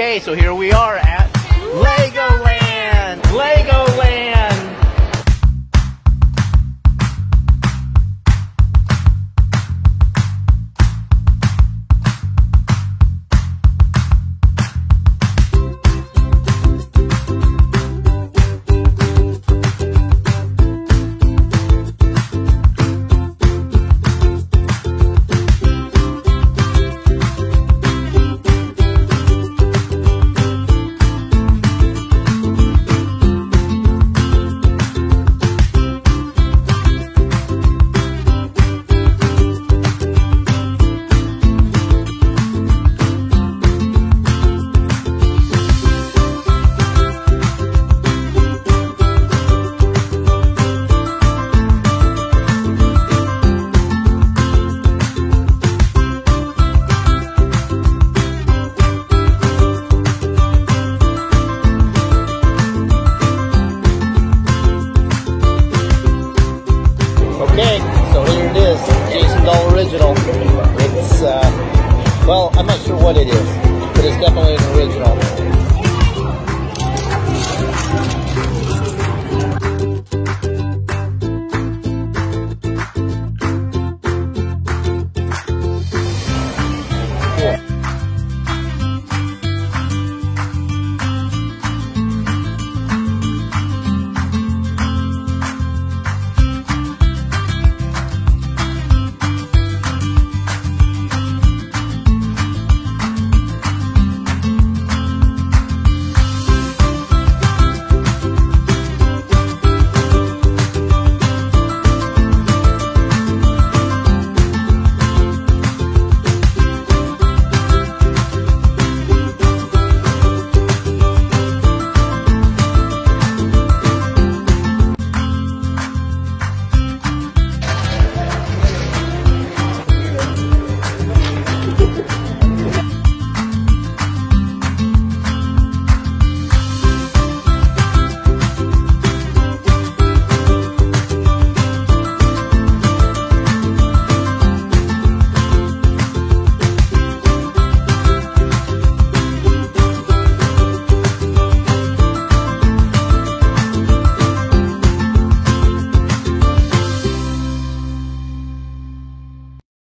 Okay, so here we are at Original. It's, uh, well, I'm not sure what it is, but it's definitely an original.